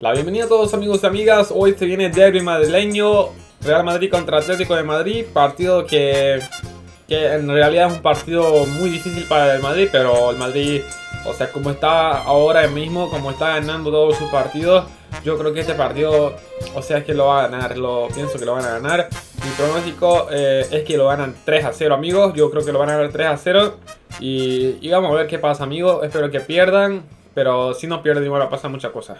La bienvenida a todos amigos y amigas, hoy se viene derby madrileño, Real Madrid contra Atlético de Madrid, partido que, que en realidad es un partido muy difícil para el Madrid, pero el Madrid, o sea, como está ahora mismo, como está ganando todos sus partidos, yo creo que este partido, o sea, es que lo va a ganar, lo pienso que lo van a ganar. Mi pronóstico eh, es que lo ganan 3 a 0 amigos, yo creo que lo van a ganar 3 a 0 y, y vamos a ver qué pasa amigos, espero que pierdan, pero si no pierden igual pasa muchas cosas.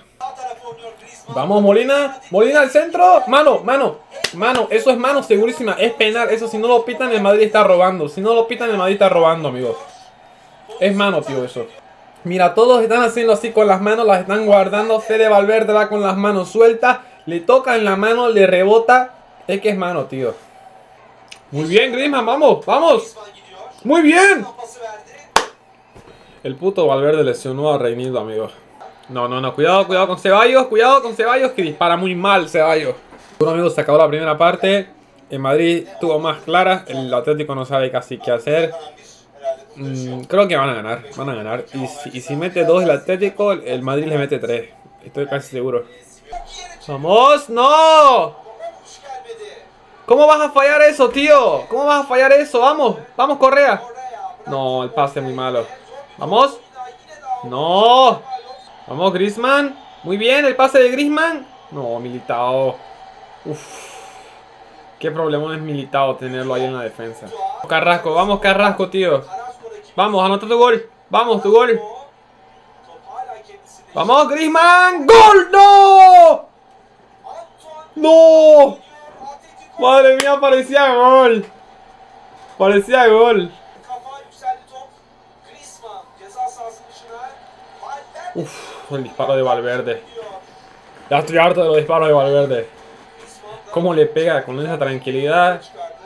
Vamos, Molina. Molina al centro. Mano, mano. Mano, eso es mano segurísima. Es penal. Eso si no lo pitan, el Madrid está robando. Si no lo pitan, el Madrid está robando, amigos. Es mano, tío, eso. Mira, todos están haciendo así con las manos. Las están guardando. Fede Valverde va con las manos sueltas. Le toca en la mano, le rebota. Es que es mano, tío. Muy bien, Griezmann. Vamos, vamos. Muy bien. El puto Valverde lesionó a Reinildo, amigos. No, no, no, cuidado, cuidado con Ceballos, cuidado con Ceballos que dispara muy mal Ceballos. Bueno amigos, se acabó la primera parte. En Madrid tuvo más claras, el Atlético no sabe casi qué hacer. Mm, creo que van a ganar, van a ganar. Y si, y si mete dos el Atlético, el Madrid le mete tres. Estoy casi seguro. ¡Vamos! ¡No! ¿Cómo vas a fallar eso, tío? ¿Cómo vas a fallar eso? Vamos, vamos Correa. No, el pase muy malo. ¿Vamos? ¡No! Vamos, Grisman. Muy bien, el pase de Grisman. No, Militao. Uf. Qué problema es Militao tenerlo ahí en la defensa. Carrasco, vamos Carrasco, tío. Vamos, anota tu gol. Vamos, tu gol. Vamos, Grisman. ¡Gol! ¡No! ¡No! Madre mía, parecía gol. Parecía gol. Uf, el disparo de Valverde. Ya estoy harto de los disparos de Valverde. Cómo le pega con esa tranquilidad,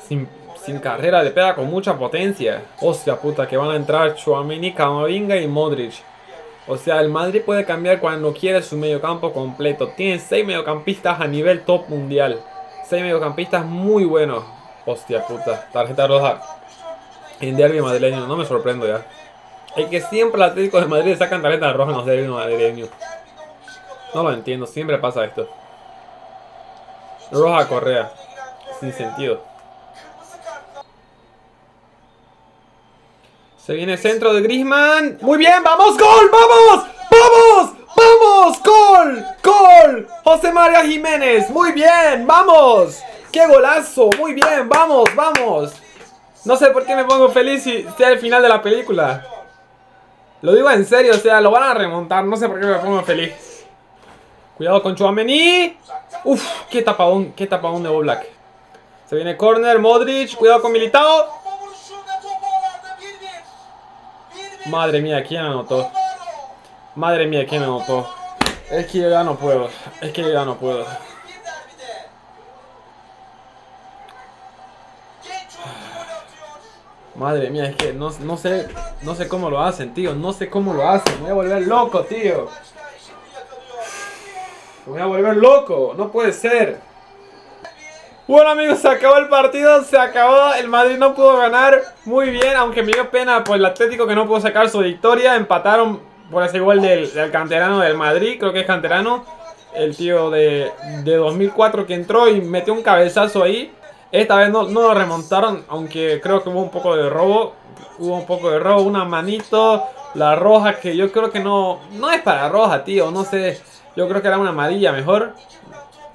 sin, sin carrera, le pega con mucha potencia. Hostia puta, que van a entrar Chouameni, Camavinga y Modric. O sea, el Madrid puede cambiar cuando quiere su mediocampo completo. Tiene 6 mediocampistas a nivel top mundial. 6 mediocampistas muy buenos. Hostia puta, tarjeta roja. En derby madrileño, no me sorprendo ya. Es que siempre el Atlético de Madrid sacan tarjeta roja en los derbis madrileños. No lo entiendo, siempre pasa esto. Roja Correa. Sin sentido. Se viene el centro de Grisman. Muy bien, vamos, gol, vamos, vamos, vamos, gol, gol. José María Jiménez, muy bien, vamos. Qué golazo, muy bien, vamos, vamos. No sé por qué me pongo feliz si sea el final de la película. Lo digo en serio, o sea, lo van a remontar. No sé por qué me pongo feliz. Cuidado con Chouameni. Uf, qué tapadón, qué tapadón de Black. Se viene corner, Modric. Cuidado con Militao. Madre mía, ¿quién anotó? Madre mía, ¿quién anotó? Es que yo ya no puedo. Es que yo ya no puedo. Madre mía, es que no, no, sé no sé cómo lo hacen, tío. No sé cómo lo hacen. Me voy a volver loco, tío. Me voy a volver loco. No puede ser. Bueno amigos, se acabó el partido, se acabó, el Madrid no pudo ganar muy bien, aunque me dio pena por el Atlético que no pudo sacar su victoria, empataron por ese gol del, del canterano del Madrid, creo que es canterano, el tío de, de 2004 que entró y metió un cabezazo ahí, esta vez no, no lo remontaron, aunque creo que hubo un poco de robo. Hubo un poco de robo, una manito, la roja que yo creo que no, no es para roja, tío, no sé. Yo creo que era una amarilla mejor.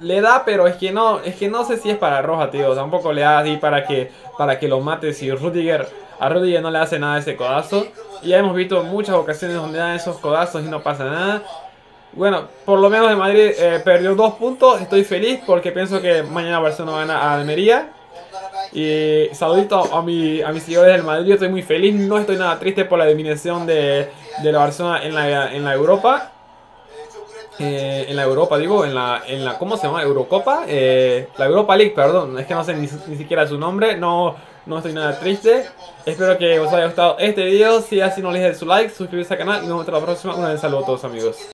Le da, pero es que no, es que no sé si es para roja, tío. Tampoco le da así para que, para que lo mate si Rudiger, a Rudiger no le hace nada ese codazo. Ya hemos visto muchas ocasiones donde dan esos codazos y no pasa nada. Bueno, por lo menos el Madrid eh, perdió dos puntos. Estoy feliz porque pienso que mañana Barcelona gana a Almería. Y saludito a, mi, a mis seguidores del Madrid. Estoy muy feliz. No estoy nada triste por la eliminación de, de la Barcelona en la, en la Europa. Eh, en la Europa, digo, en la, en la ¿cómo se llama? Eurocopa, eh, la Europa League, perdón, es que no sé ni, ni, siquiera su nombre, no, no estoy nada triste. Espero que os haya gustado este video, si así no les su like, suscribirse al canal y nos vemos en la próxima. Un saludo a todos amigos.